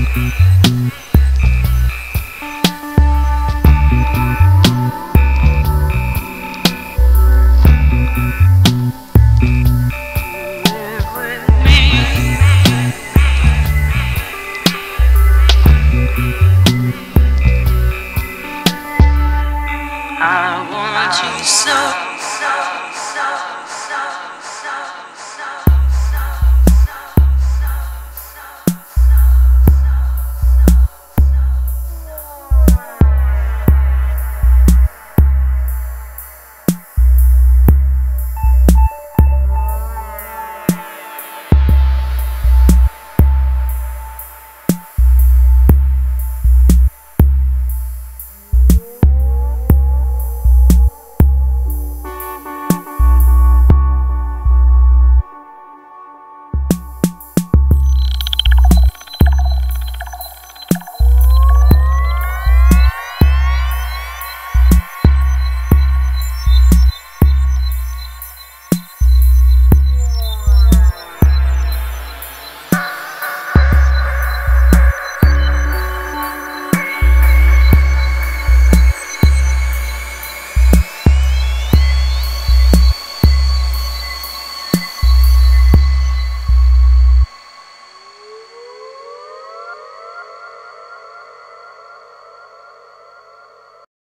Mm-hmm.